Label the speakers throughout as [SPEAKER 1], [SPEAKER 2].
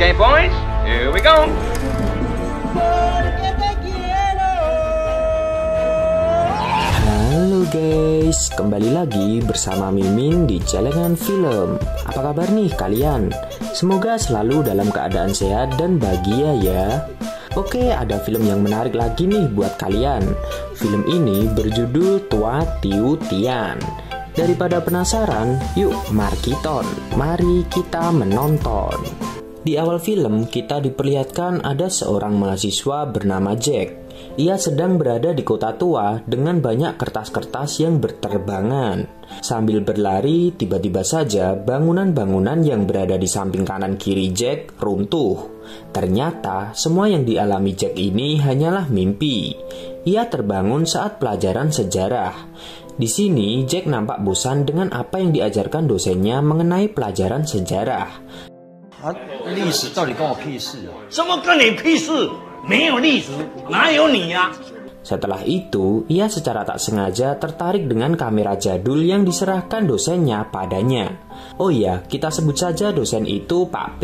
[SPEAKER 1] Okay, boys, here we go.
[SPEAKER 2] Halo guys, kembali lagi bersama Mimin di Celengan Film. Apa kabar nih kalian? Semoga selalu dalam keadaan sehat dan bahagia ya. Oke, ada film yang menarik lagi nih buat kalian. Film ini berjudul Tua Tiu Tian. Daripada penasaran, yuk Markiton, mari kita menonton. Di awal film, kita diperlihatkan ada seorang mahasiswa bernama Jack. Ia sedang berada di kota tua dengan banyak kertas-kertas yang berterbangan. Sambil berlari, tiba-tiba saja bangunan-bangunan yang berada di samping kanan kiri Jack runtuh. Ternyata semua yang dialami Jack ini hanyalah mimpi. Ia terbangun saat pelajaran sejarah. Di sini, Jack nampak bosan dengan apa yang diajarkan dosennya mengenai pelajaran sejarah.
[SPEAKER 3] 啊，历史到底关我屁事啊？
[SPEAKER 4] 什么跟你屁事？没有历史，哪有你呀、
[SPEAKER 2] Setelah itu, ia secara tak sengaja tertarik dengan kamera jadul yang diserahkan dosennya padanya. Oh iya, kita sebut saja dosen itu Pak P.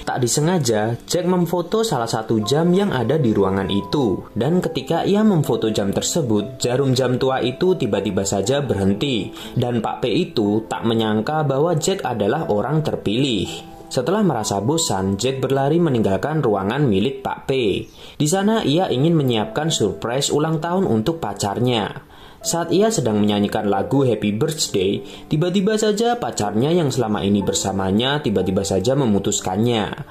[SPEAKER 2] Tak disengaja, Jack memfoto salah satu jam yang ada di ruangan itu. Dan ketika ia memfoto jam tersebut, jarum jam tua itu tiba-tiba saja berhenti. Dan Pak P itu tak menyangka bahwa Jack adalah orang terpilih. Setelah merasa bosan, Jack berlari meninggalkan ruangan milik Pak P. Di sana ia ingin menyiapkan surprise ulang tahun untuk pacarnya. Saat ia sedang menyanyikan lagu Happy Birthday, tiba-tiba saja pacarnya yang selama ini bersamanya tiba-tiba saja memutuskannya.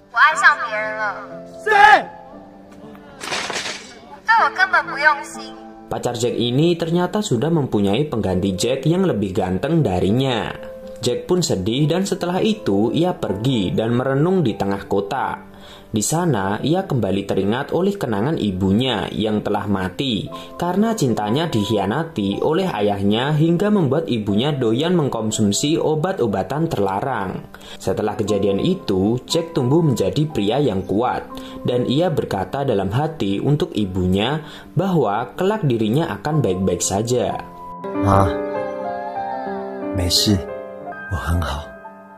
[SPEAKER 2] Pacar Jack ini ternyata sudah mempunyai pengganti Jack yang lebih ganteng darinya. Jack pun sedih dan setelah itu ia pergi dan merenung di tengah kota. Di sana ia kembali teringat oleh kenangan ibunya yang telah mati karena cintanya dikhianati oleh ayahnya hingga membuat ibunya doyan mengkonsumsi obat-obatan terlarang. Setelah kejadian itu, Jack tumbuh menjadi pria yang kuat dan ia berkata dalam hati untuk ibunya bahwa kelak dirinya akan baik-baik saja.
[SPEAKER 3] Ah, 没事。我很好。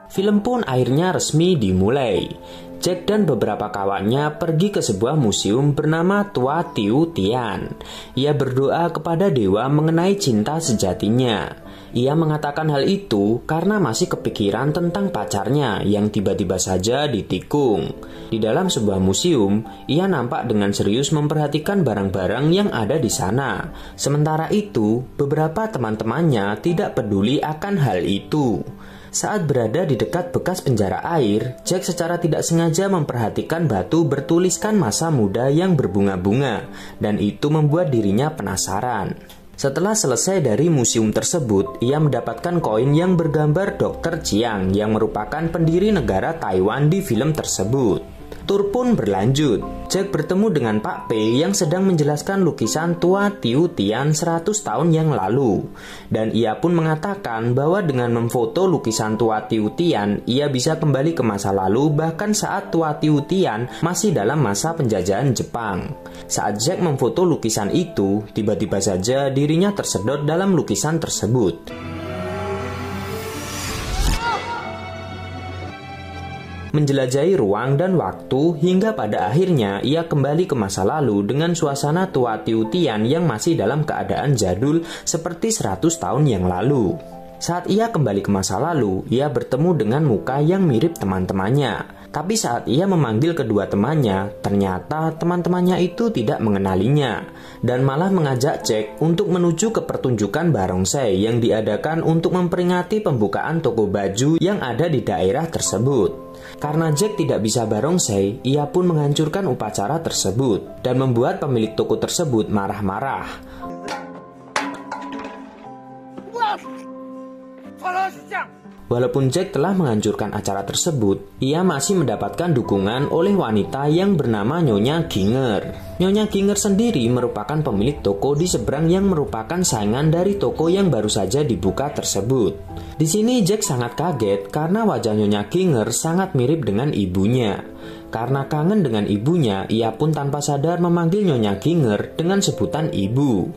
[SPEAKER 2] Film pun akhirnya resmi dimulai. Jack dan beberapa kawannya pergi ke sebuah museum bernama Tua Tiu Tian. Ia berdoa kepada dewa mengenai cinta sejatinya. Ia mengatakan hal itu karena masih kepikiran tentang pacarnya yang tiba-tiba saja ditikung. Di dalam sebuah museum, ia nampak dengan serius memperhatikan barang-barang yang ada di sana. Sementara itu, beberapa teman-temannya tidak peduli akan hal itu. Saat berada di dekat bekas penjara air, Jack secara tidak sengaja memperhatikan batu bertuliskan masa muda yang berbunga-bunga, dan itu membuat dirinya penasaran. Setelah selesai dari museum tersebut, ia mendapatkan koin yang bergambar Dr. Chiang yang merupakan pendiri negara Taiwan di film tersebut. Tur pun berlanjut. Jack bertemu dengan Pak P yang sedang menjelaskan lukisan tua Tiu Tian 100 tahun yang lalu. Dan ia pun mengatakan bahwa dengan memfoto lukisan tua Tiu Tian, ia bisa kembali ke masa lalu bahkan saat tua Tiu Tian masih dalam masa penjajahan Jepang. Saat Jack memfoto lukisan itu, tiba-tiba saja dirinya tersedot dalam lukisan tersebut. Menjelajahi ruang dan waktu hingga pada akhirnya ia kembali ke masa lalu dengan suasana tua Tiutian yang masih dalam keadaan jadul seperti 100 tahun yang lalu. Saat ia kembali ke masa lalu, ia bertemu dengan muka yang mirip teman-temannya. Tapi saat ia memanggil kedua temannya, ternyata teman-temannya itu tidak mengenalinya dan malah mengajak Jack untuk menuju ke pertunjukan barongsai yang diadakan untuk memperingati pembukaan toko baju yang ada di daerah tersebut. Karena Jack tidak bisa barongsai, ia pun menghancurkan upacara tersebut dan membuat pemilik toko tersebut marah-marah.
[SPEAKER 4] 发了是这样。
[SPEAKER 2] Walaupun Jack telah menghancurkan acara tersebut, ia masih mendapatkan dukungan oleh wanita yang bernama Nyonya Ginger. Nyonya Ginger sendiri merupakan pemilik toko di seberang yang merupakan saingan dari toko yang baru saja dibuka tersebut. Di sini Jack sangat kaget karena wajah Nyonya Ginger sangat mirip dengan ibunya. Karena kangen dengan ibunya, ia pun tanpa sadar memanggil Nyonya Ginger dengan sebutan ibu.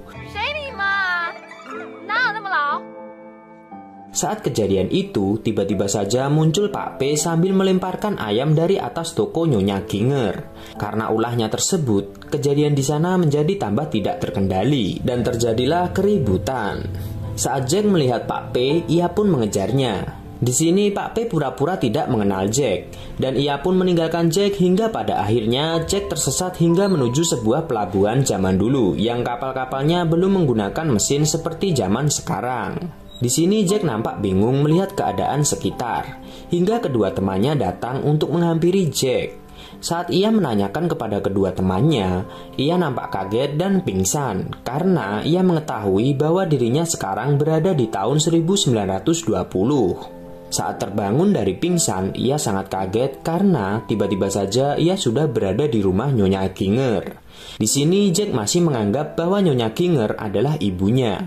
[SPEAKER 2] Saat kejadian itu, tiba-tiba saja muncul Pak P sambil melemparkan ayam dari atas toko Nyonya Ginger. Karena ulahnya tersebut, kejadian di sana menjadi tambah tidak terkendali dan terjadilah keributan. Saat Jack melihat Pak P, ia pun mengejarnya. Di sini Pak P pura-pura tidak mengenal Jack dan ia pun meninggalkan Jack hingga pada akhirnya Jack tersesat hingga menuju sebuah pelabuhan zaman dulu yang kapal-kapalnya belum menggunakan mesin seperti zaman sekarang. Di sini Jack nampak bingung melihat keadaan sekitar hingga kedua temannya datang untuk menghampiri Jack. Saat ia menanyakan kepada kedua temannya, ia nampak kaget dan pingsan karena ia mengetahui bahwa dirinya sekarang berada di tahun 1920. Saat terbangun dari pingsan, ia sangat kaget karena tiba-tiba saja ia sudah berada di rumah Nyonya Ginger. Di sini Jack masih menganggap bahwa Nyonya Ginger adalah ibunya.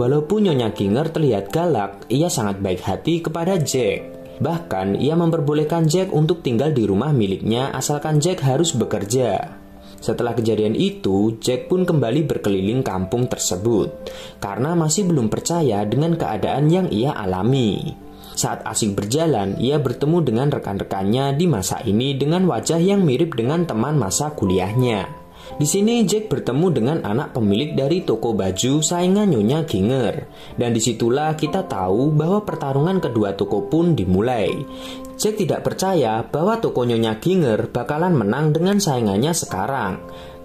[SPEAKER 2] Walaupun Nyonya Ginger terlihat galak, ia sangat baik hati kepada Jack. Bahkan ia memperbolehkan Jack untuk tinggal di rumah miliknya asalkan Jack harus bekerja. Setelah kejadian itu, Jack pun kembali berkeliling kampung tersebut karena masih belum percaya dengan keadaan yang ia alami. Saat asik berjalan, ia bertemu dengan rekan-rekannya di masa ini dengan wajah yang mirip dengan teman masa kuliahnya. Di sini Jack bertemu dengan anak pemilik dari toko baju saingan Nyonya Ginger. Dan di situlah kita tahu bahwa pertarungan kedua toko pun dimulai. Jack tidak percaya bahwa toko Nyonya Ginger bakalan menang dengan saingannya sekarang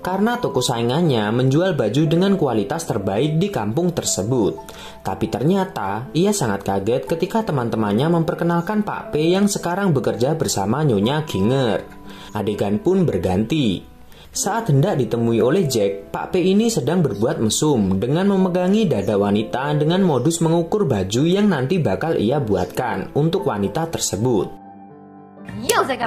[SPEAKER 2] karena toko saingannya menjual baju dengan kualitas terbaik di kampung tersebut. Tapi ternyata ia sangat kaget ketika teman-temannya memperkenalkan Pak P yang sekarang bekerja bersama Nyonya Ginger. Adegan pun berganti. Saat hendak ditemui oleh Jack, Pak P ini sedang berbuat mesum dengan memegangi dada wanita dengan modus mengukur baju yang nanti bakal ia buatkan untuk wanita tersebut.
[SPEAKER 5] Iya, Yo,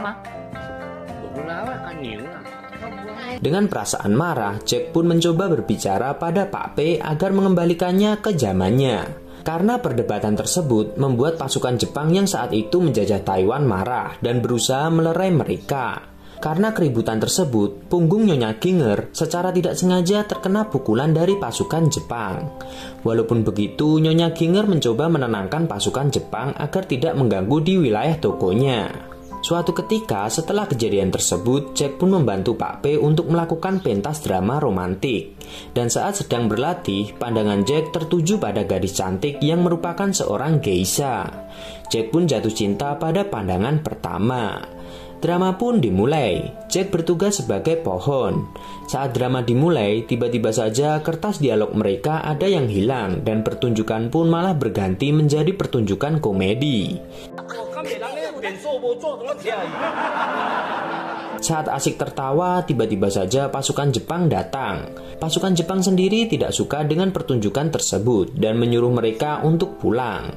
[SPEAKER 2] Dengan perasaan marah, Jack pun mencoba berbicara pada Pak P agar mengembalikannya ke zamannya. Karena perdebatan tersebut membuat pasukan Jepang yang saat itu menjajah Taiwan marah dan berusaha melerai mereka. Karena keributan tersebut, punggung Nyonya Ginger secara tidak sengaja terkena pukulan dari pasukan Jepang. Walaupun begitu, Nyonya Ginger mencoba menenangkan pasukan Jepang agar tidak mengganggu di wilayah tokonya. Suatu ketika setelah kejadian tersebut, Jack pun membantu Pak P untuk melakukan pentas drama romantik. Dan saat sedang berlatih, pandangan Jack tertuju pada gadis cantik yang merupakan seorang geisha. Jack pun jatuh cinta pada pandangan pertama. Drama pun dimulai. Jack bertugas sebagai pohon. Saat drama dimulai, tiba-tiba saja kertas dialog mereka ada yang hilang dan pertunjukan pun malah berganti menjadi pertunjukan komedi. Saat asik tertawa, tiba-tiba saja pasukan Jepang datang. Pasukan Jepang sendiri tidak suka dengan pertunjukan tersebut dan menyuruh mereka untuk pulang.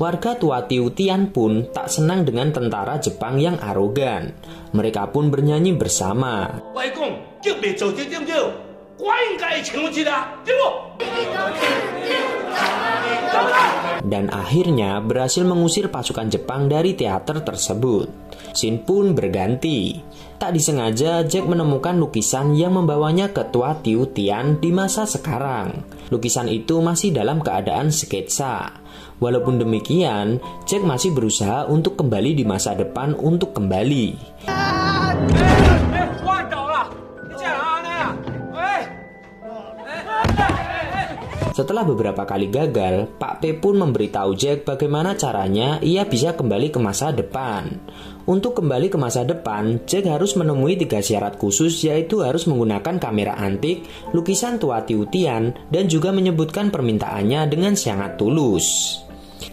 [SPEAKER 2] Warga tua Tiutian pun tak senang dengan tentara Jepang yang arogan. Mereka pun bernyanyi bersama. Dan akhirnya berhasil mengusir pasukan Jepang dari teater tersebut. Sin pun berganti. Tak disengaja, Jack menemukan lukisan yang membawanya ke Tua Tiutian di masa sekarang. Lukisan itu masih dalam keadaan sketsa. Walaupun demikian, Jack masih berusaha untuk kembali di masa depan untuk kembali. Setelah beberapa kali gagal, Pak P pun memberitahu Jack bagaimana caranya ia bisa kembali ke masa depan. Untuk kembali ke masa depan, Jack harus menemui tiga syarat khusus yaitu harus menggunakan kamera antik, lukisan tua tiutian, dan juga menyebutkan permintaannya dengan sangat tulus.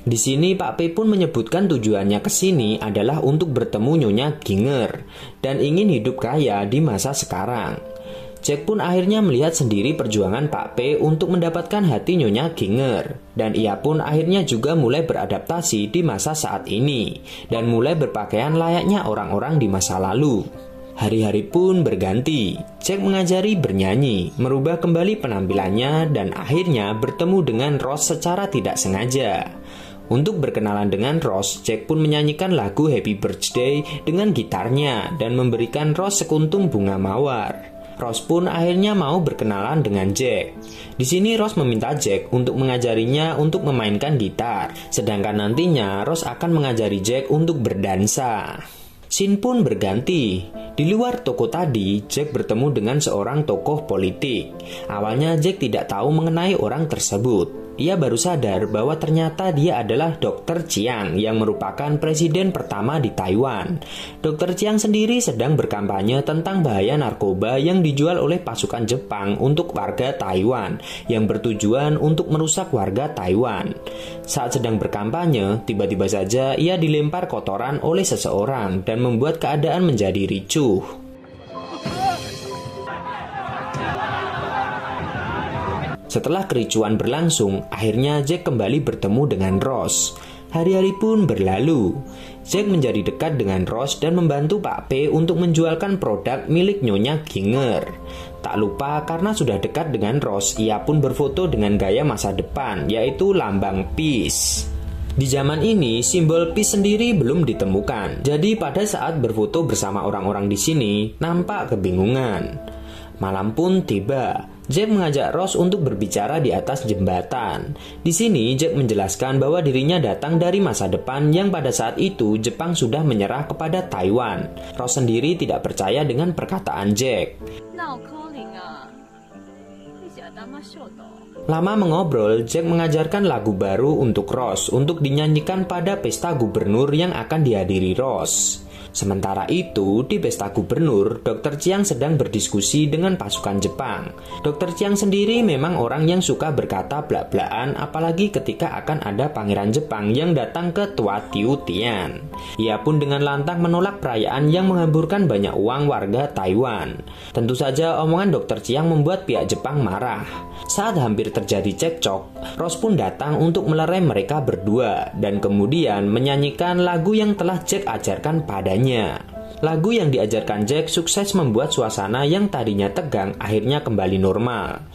[SPEAKER 2] Di sini Pak P pun menyebutkan tujuannya ke sini adalah untuk bertemu Nyonya Ginger dan ingin hidup kaya di masa sekarang. Jack pun akhirnya melihat sendiri perjuangan Pak P untuk mendapatkan hati Nyonya Ginger. Dan ia pun akhirnya juga mulai beradaptasi di masa saat ini. Dan mulai berpakaian layaknya orang-orang di masa lalu. Hari-hari pun berganti. Jack mengajari bernyanyi, merubah kembali penampilannya, dan akhirnya bertemu dengan Rose secara tidak sengaja. Untuk berkenalan dengan Rose, Jack pun menyanyikan lagu Happy Birthday dengan gitarnya dan memberikan Rose sekuntum bunga mawar. Ross pun akhirnya mau berkenalan dengan Jack. Di sini Ross meminta Jack untuk mengajarinya untuk memainkan gitar, sedangkan nantinya Ross akan mengajari Jack untuk berdansa. Scene pun berganti. Di luar toko tadi, Jack bertemu dengan seorang tokoh politik. Awalnya Jack tidak tahu mengenai orang tersebut. Ia baru sadar bahwa ternyata dia adalah Dr. Chiang yang merupakan presiden pertama di Taiwan. Dr. Chiang sendiri sedang berkampanye tentang bahaya narkoba yang dijual oleh pasukan Jepang untuk warga Taiwan yang bertujuan untuk merusak warga Taiwan. Saat sedang berkampanye, tiba-tiba saja ia dilempar kotoran oleh seseorang dan membuat keadaan menjadi ricuh. Setelah kericuan berlangsung, akhirnya Jack kembali bertemu dengan Ross. Hari-hari pun berlalu. Jack menjadi dekat dengan Ross dan membantu Pak P untuk menjualkan produk milik Nyonya Ginger. Tak lupa karena sudah dekat dengan Ross, ia pun berfoto dengan gaya masa depan, yaitu lambang peace. Di zaman ini, simbol peace sendiri belum ditemukan. Jadi pada saat berfoto bersama orang-orang di sini, nampak kebingungan. Malam pun tiba. Jack mengajak Ross untuk berbicara di atas jembatan. Di sini, Jack menjelaskan bahwa dirinya datang dari masa depan yang pada saat itu Jepang sudah menyerah kepada Taiwan. Ross sendiri tidak percaya dengan perkataan Jack. Lama mengobrol, Jack mengajarkan lagu baru untuk Ross untuk dinyanyikan pada pesta gubernur yang akan dihadiri Ross. Sementara itu, di pesta gubernur, Dr. Chiang sedang berdiskusi dengan pasukan Jepang. Dr. Chiang sendiri memang orang yang suka berkata blak-blakan, apalagi ketika akan ada pangeran Jepang yang datang ke Tua Tiu Tian. Ia pun dengan lantang menolak perayaan yang menghamburkan banyak uang warga Taiwan. Tentu saja omongan Dr. Chiang membuat pihak Jepang marah. Saat hampir terjadi cekcok, Ross pun datang untuk melerai mereka berdua dan kemudian menyanyikan lagu yang telah Jack ajarkan padanya. Lagu yang diajarkan Jack sukses membuat suasana yang tadinya tegang akhirnya kembali normal.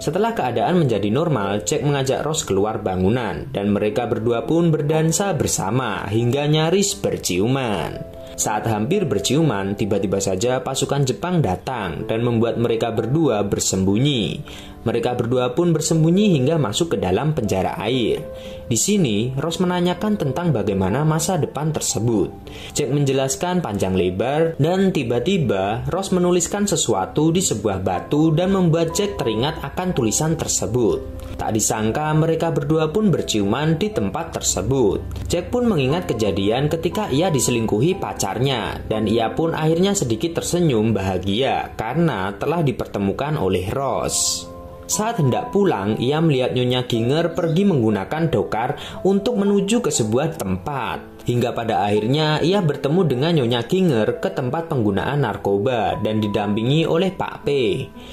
[SPEAKER 2] Setelah keadaan menjadi normal, Jack mengajak Ross keluar bangunan dan mereka berdua pun berdansa bersama hingga nyaris berciuman. Saat hampir berciuman, tiba-tiba saja pasukan Jepang datang dan membuat mereka berdua bersembunyi. Mereka berdua pun bersembunyi hingga masuk ke dalam penjara air. Di sini, Ross menanyakan tentang bagaimana masa depan tersebut. Jack menjelaskan panjang lebar dan tiba-tiba Ross menuliskan sesuatu di sebuah batu dan membuat Jack teringat akan tulisan tersebut. Tak disangka mereka berdua pun berciuman di tempat tersebut. Jack pun mengingat kejadian ketika ia diselingkuhi pacarnya dan ia pun akhirnya sedikit tersenyum bahagia karena telah dipertemukan oleh Ross. Saat hendak pulang, ia melihat Nyonya Ginger pergi menggunakan dokar untuk menuju ke sebuah tempat. Hingga pada akhirnya ia bertemu dengan Nyonya Ginger ke tempat penggunaan narkoba dan didampingi oleh Pak P.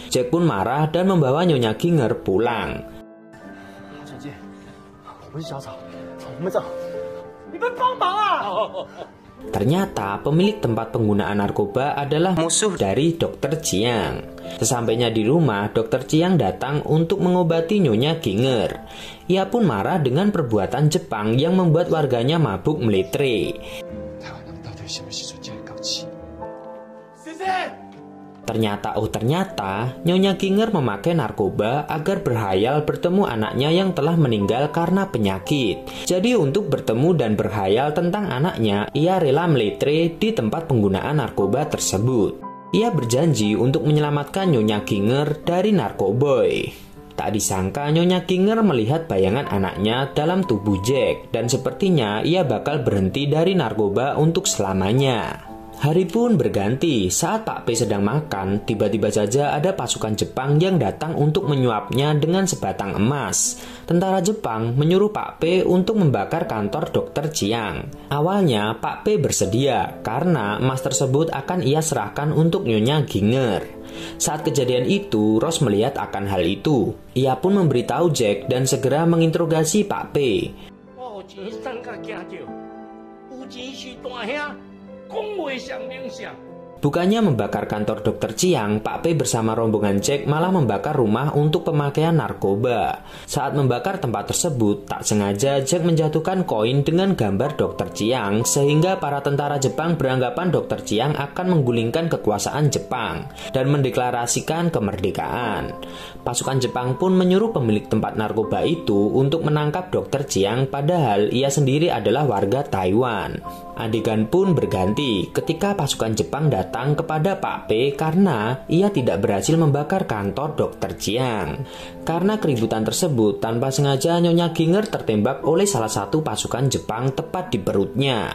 [SPEAKER 2] Jack pun marah dan membawa Nyonya Ginger pulang. Ternyata pemilik tempat penggunaan narkoba adalah musuh dari Dr. Chiang. Sesampainya di rumah, Dr. Chiang datang untuk mengobati Nyonya Ginger. Ia pun marah dengan perbuatan Jepang yang membuat warganya mabuk meletre. Ternyata, oh ternyata, Nyonya Ginger memakai narkoba agar berhayal bertemu anaknya yang telah meninggal karena penyakit. Jadi untuk bertemu dan berhayal tentang anaknya, ia rela meletre di tempat penggunaan narkoba tersebut. Ia berjanji untuk menyelamatkan Nyonya Ginger dari narkoboy. Tak disangka Nyonya Ginger melihat bayangan anaknya dalam tubuh Jack dan sepertinya ia bakal berhenti dari narkoba untuk selamanya. Hari pun berganti. Saat Pak P sedang makan, tiba-tiba saja ada pasukan Jepang yang datang untuk menyuapnya dengan sebatang emas. Tentara Jepang menyuruh Pak P untuk membakar kantor Dokter Chiang. Awalnya Pak P bersedia karena emas tersebut akan ia serahkan untuk Nyonya Ginger. Saat kejadian itu, Ross melihat akan hal itu. Ia pun memberitahu Jack dan segera menginterogasi Pak P. Oh, 恭维上明相。Bukannya membakar kantor dokter Chiang, Pak P bersama rombongan Jack malah membakar rumah untuk pemakaian narkoba. Saat membakar tempat tersebut, tak sengaja Jack menjatuhkan koin dengan gambar dokter Chiang sehingga para tentara Jepang beranggapan dokter Chiang akan menggulingkan kekuasaan Jepang dan mendeklarasikan kemerdekaan. Pasukan Jepang pun menyuruh pemilik tempat narkoba itu untuk menangkap dokter Chiang padahal ia sendiri adalah warga Taiwan. Adegan pun berganti ketika pasukan Jepang datang kepada Pak P karena ia tidak berhasil membakar kantor Dr. Chiang. Karena keributan tersebut, tanpa sengaja Nyonya Ginger tertembak oleh salah satu pasukan Jepang tepat di perutnya.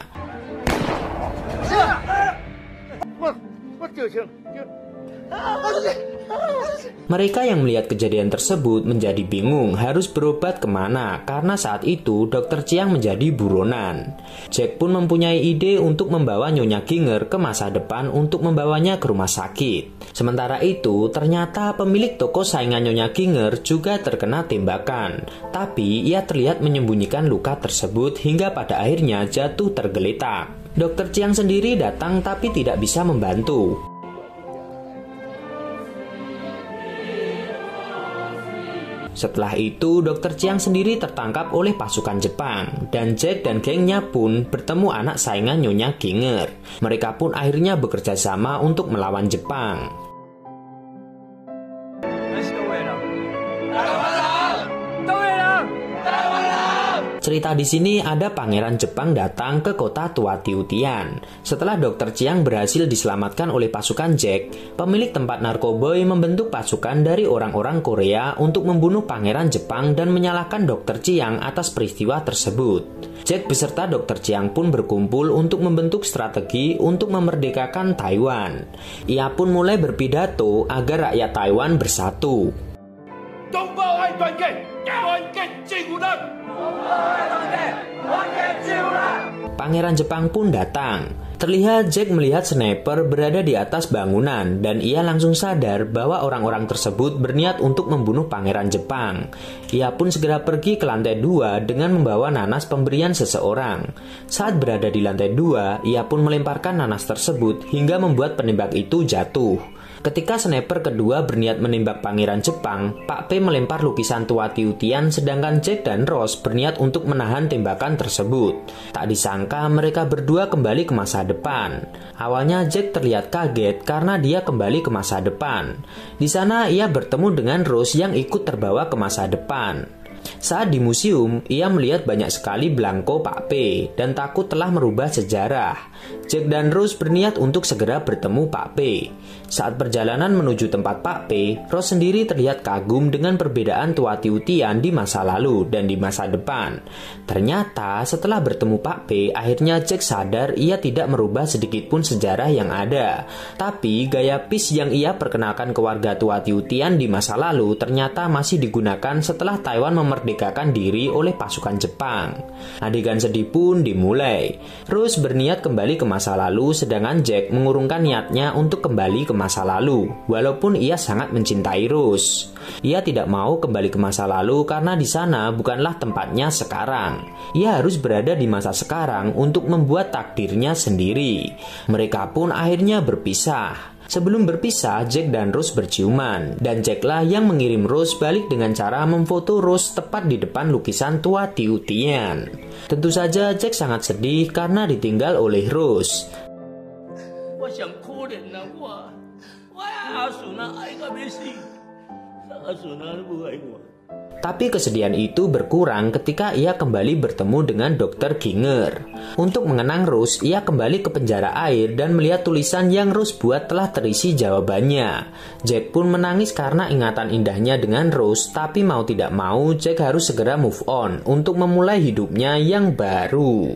[SPEAKER 2] Mereka yang melihat kejadian tersebut menjadi bingung harus berobat ke mana karena saat itu dokter Chiang menjadi buronan. Jack pun mempunyai ide untuk membawa Nyonya Ginger ke masa depan untuk membawanya ke rumah sakit. Sementara itu, ternyata pemilik toko saingan Nyonya Ginger juga terkena tembakan. Tapi ia terlihat menyembunyikan luka tersebut hingga pada akhirnya jatuh tergeletak. Dokter Chiang sendiri datang tapi tidak bisa membantu. Setelah itu, Dr. Chiang sendiri tertangkap oleh pasukan Jepang, dan Jack dan gengnya pun bertemu anak saingan Nyonya Ginger. Mereka pun akhirnya bekerja sama untuk melawan Jepang. Cerita di sini ada pangeran Jepang datang ke kota tua Tiutian. Setelah Dr. Chiang berhasil diselamatkan oleh pasukan Jack, pemilik tempat narkoboy membentuk pasukan dari orang-orang Korea untuk membunuh pangeran Jepang dan menyalahkan Dr. Chiang atas peristiwa tersebut. Jack beserta Dr. Chiang pun berkumpul untuk membentuk strategi untuk memerdekakan Taiwan. Ia pun mulai berpidato agar rakyat Taiwan bersatu. Pangeran Jepang pun datang. Terlihat Jack melihat sniper berada di atas bangunan dan ia langsung sadar bahwa orang-orang tersebut berniat untuk membunuh pangeran Jepang. Ia pun segera pergi ke lantai dua dengan membawa nanas pemberian seseorang. Saat berada di lantai dua, ia pun melemparkan nanas tersebut hingga membuat penembak itu jatuh. Ketika sniper kedua berniat menembak pangeran Jepang, Pak P melempar lukisan tua Tiutian sedangkan Jack dan Rose berniat untuk menahan tembakan tersebut. Tak disangka mereka berdua kembali ke masa depan. Awalnya Jack terlihat kaget karena dia kembali ke masa depan. Di sana ia bertemu dengan Rose yang ikut terbawa ke masa depan. Saat di museum, ia melihat banyak sekali belangko Pak P dan takut telah merubah sejarah. Jack dan Rose berniat untuk segera bertemu Pak P. Saat perjalanan menuju tempat Pak P, Rose sendiri terlihat kagum dengan perbedaan tua tiutian di masa lalu dan di masa depan. Ternyata setelah bertemu Pak P, akhirnya Jack sadar ia tidak merubah sedikit pun sejarah yang ada. Tapi gaya pis yang ia perkenalkan ke warga tua tiutian di masa lalu ternyata masih digunakan setelah Taiwan memerdekakan memerdekakan diri oleh pasukan Jepang. Adegan sedih pun dimulai. Rose berniat kembali ke masa lalu sedangkan Jack mengurungkan niatnya untuk kembali ke masa lalu walaupun ia sangat mencintai Rose. Ia tidak mau kembali ke masa lalu karena di sana bukanlah tempatnya sekarang. Ia harus berada di masa sekarang untuk membuat takdirnya sendiri. Mereka pun akhirnya berpisah. Sebelum berpisah, Jack dan Rose berciuman, dan Jacklah yang mengirim Rose balik dengan cara memfoto Rose tepat di depan lukisan tua Tiu Tian. Tentu saja Jack sangat sedih karena ditinggal oleh Rose. Tapi kesedihan itu berkurang ketika ia kembali bertemu dengan Dr. Ginger. Untuk mengenang Rose, ia kembali ke penjara air dan melihat tulisan yang Rose buat telah terisi jawabannya. Jack pun menangis karena ingatan indahnya dengan Rose, tapi mau tidak mau Jack harus segera move on untuk memulai hidupnya yang baru.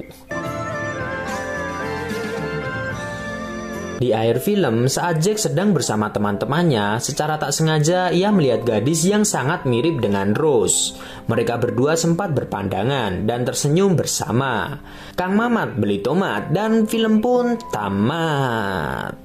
[SPEAKER 2] Di akhir film, saat Jack sedang bersama teman-temannya, secara tak sengaja ia melihat gadis yang sangat mirip dengan Rose. Mereka berdua sempat berpandangan dan tersenyum bersama. Kang Mamat beli tomat dan film pun tamat.